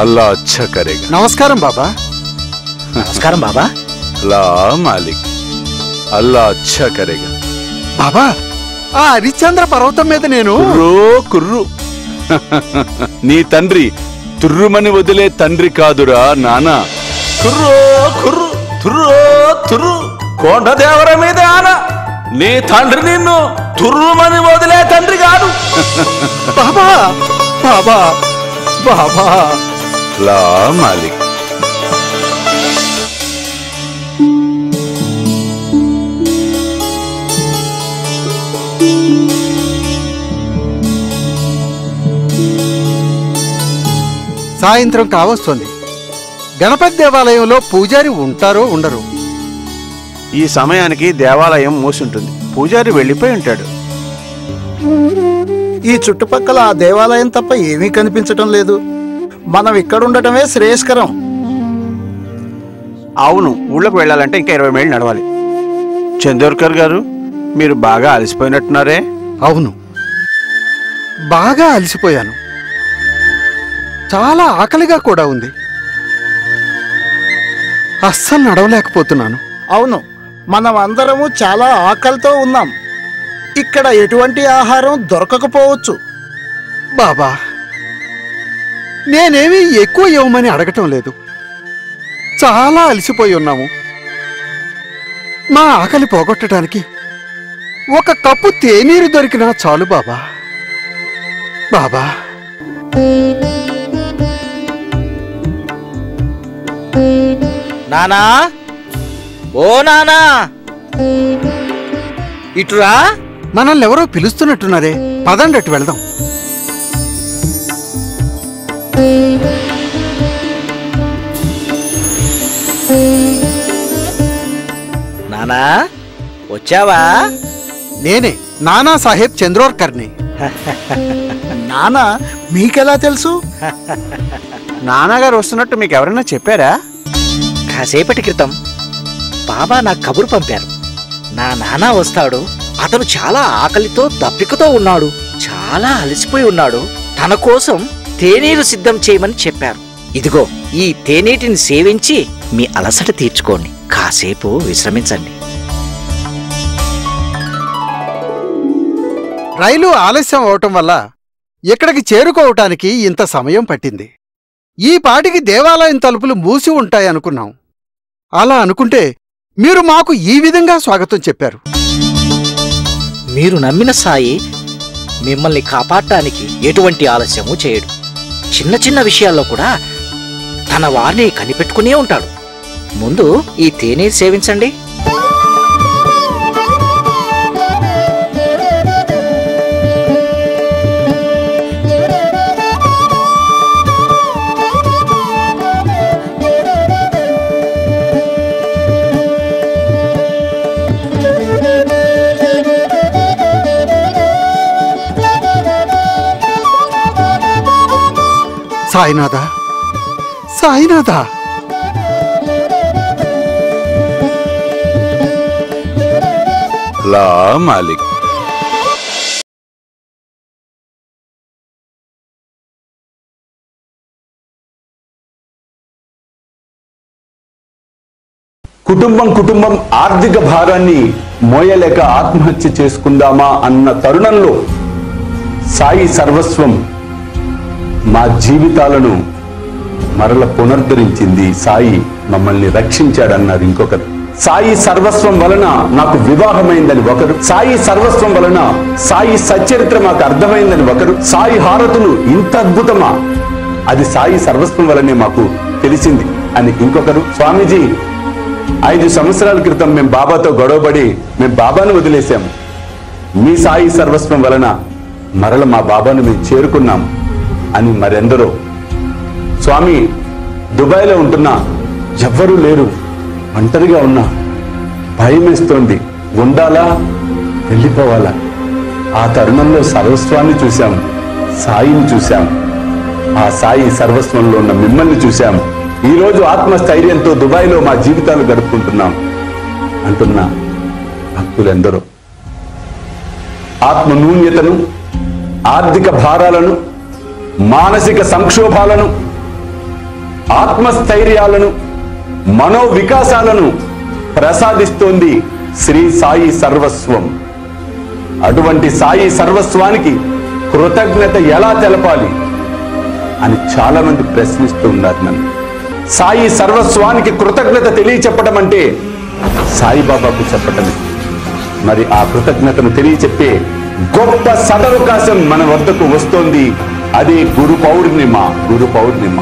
అల్లా అచ్చా కరేగా. నమస్కారం బాబా. నమస్కారం బాబా. లా మాలిక్. అల్లా అచ్చా కరేగా. బాబా ఆ హరిశ్చంద్ర పర్వతం మీద నేను రో కుర్రు. నీ తండ్రి తుర్రుమని వదిలే తండ్రి కాదురా నానా. తుర్రో కుర్రు తుర్రో తుర్రు. కొండ దేవర మీద ఆన. నీ తండ్రి నిన్ను తుర్రుమని వదిలే తండ్రి కాదు. బాబా బాబా బాబా. లా మాలిక్ సాయంత్రం కావస్తోంది. గణపతి దేవాలయంలో పూజారి ఉంటారో ఉండరు? ఈ సమయానికి దేవాలయం మూసుంటుంది. పూజారి వెళ్ళిపోయి ఉంటాడు. ఈ చుట్టుపక్కల ఆ దేవాలయం తప్ప ఏమీ కనిపించటం లేదు. మనం ఇక్కడ ఉండటమే శ్రేయస్కరం. అవును ఊళ్ళోకి వెళ్ళాలంటే ఇంకా ఇరవై మైళ్ళు నడవాలి. చందోర్కర్ గారు మీరు బాగా అలసిపోయినట్టున్నారే? అవును. బాగా అలసిపోయాను. చాలా ఆకలిగా కూడా ఉంది. అస్సలు నడవలేకపోతున్నాను. అవును మనం అందరము చాలా ఆకలితో ఉన్నాం. ఇక్కడ ఎటువంటి ఆహారం దొరకకపోవచ్చు. బాబా నేనేమీ ఎక్కువ ఇవ్వమని అడగటం లేదు. చాలా అలసిపోయి ఉన్నాము. మా ఆకలి పోగొట్టడానికి ఒక కప్పు తేనీరు దొరికినా చాలు బాబా. బాబా. నానా? ఓ నానా? ఇటురా? మనల్ని ఎవరో పిలుస్తున్నట్టున్నారే. పదండి అటు వెళదాం. నానా వచ్చావా? నేనే నానా సాహెబ్ చంద్రోర్కర్ని. నాన్న మీకెలా తెలుసు? నాన్నగారు వస్తున్నట్టు మీకు ఎవరైనా చెప్పారా? కాసేపటి క్రితం బాబా నాకు కబురు పంపారు. నా నాన్న వస్తాడు అతను చాలా ఆకలితో దప్పికతో ఉన్నాడు చాలా అలసిపోయి ఉన్నాడు తన కోసం తేనీరు సిద్ధం చేయమని చెప్పారు. ఇదిగో ఈ తేనీటిని సేవించి మీ అలసట తీర్చుకోండి. కాసేపు విశ్రమించండి. రైలు ఆలస్యం అవటం వల్ల ఇక్కడికి చేరుకోవటానికి ఇంత సమయం పట్టింది. ఈ పాటికి దేవాలయం తలుపులు మూసి ఉంటాయనుకున్నాం అలా అనుకుంటే మీరు మాకు ఈ విధంగా స్వాగతం చెప్పారు. మీరు నమ్మిన సాయి మిమ్మల్ని కాపాడటానికి ఎటువంటి ఆలస్యము చేయడు. చిన్న చిన్న విషయాల్లో కూడా తన వారిని కనిపెట్టుకునే ఉంటాడు. ముందు ఈ తేనీరు సేవించండి. సాయినాథ సాయినాథ. లా మాలిక్. కుటుంబం కుటుంబం ఆర్థిక భారాన్ని మోయలేక ఆత్మహత్య చేసుకుందామా అన్న తరుణంలో సాయి సర్వస్వం మా జీవితాలను మరల పునరుద్ధరించింది. సాయి మమ్మల్ని రక్షించాడన్నారు ఇంకొకరు సాయి సర్వస్వం వలన నాకు వివాహమైందని ఒకరు. సాయి సర్వస్వం వలన సాయి సచ్చరిత్ర మాకు అర్థమైందని ఒకరు. సాయి హారతులు ఇంత అద్భుతమా? అది సాయి సర్వస్వం వలనే మాకు తెలిసింది అని ఇంకొకరు. స్వామీజీ ఐదు సంవత్సరాల క్రితం మేము బాబాతో గొడవపడి మేము బాబాను వదిలేశాము మీ సాయి సర్వస్వం వలన మరల మా బాబాను మేము చేరుకున్నాం అని మరెందరో. స్వామి దుబాయ్లో ఉంటున్నా ఎవ్వరూ లేరు. ఒంటరిగా ఉన్నా భయమేస్తోంది. ఉండాలా? వెళ్ళిపోవాలా? ఆ తరుణంలో సర్వస్వాన్ని చూశాం. సాయిని చూశాం. ఆ సాయి సర్వస్వంలో ఉన్న మిమ్మల్ని చూశాం. ఈరోజు ఆత్మస్థైర్యంతో దుబాయ్లో మా జీవితాలు గడుపుకుంటున్నాం అంటున్న భక్తులెందరో. ఆత్మ నూన్యతను ఆర్థిక భారాలను మానసిక సంక్షోభాలను ఆత్మస్థైర్యాలను మనోవికాసాలను ప్రసాదిస్తోంది శ్రీ సాయి సర్వస్వం. అటువంటి సాయి సర్వస్వానికి కృతజ్ఞత ఎలా తెలపాలి అని చాలా మంది ప్రశ్నిస్తూ ఉన్నారు నన్ను. సాయి సర్వస్వానికి కృతజ్ఞత తెలియచెప్పడం అంటే సాయిబాబాకు చెప్పటమే. మరి ఆ కృతజ్ఞతను తెలియచెప్పే గొప్ప సదవకాశం మన వద్దకు వస్తోంది. అదే గురు పౌర్ణిమ గురు పౌర్ణిమ.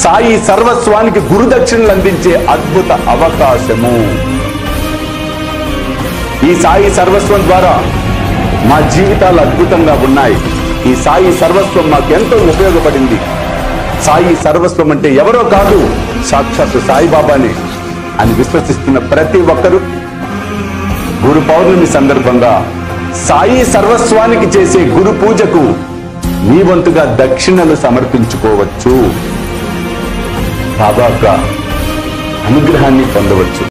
సాయి సర్వస్వానికి గురుదక్షిణలు అందించే అద్భుత అవకాశము. ఈ సాయి సర్వస్వం ద్వారా మా జీవితాలు అద్భుతంగా ఉన్నాయి. ఈ సాయి సర్వస్వం మాకు ఎంతో ఉపయోగపడింది. సాయి సర్వస్వం అంటే ఎవరో కాదు సాక్షాత్తు సాయిబాబానే అని విశ్వసిస్తున్న ప్రతి ఒక్కరూ. గురు పౌర్ణమి సందర్భంగా సాయి సర్వస్వానికి చేసే గురు పూజకు మీ వంతుగా దక్షిణలు సమర్పించుకోవచ్చు. బాబా అనుగ్రహాన్ని పొందవచ్చు.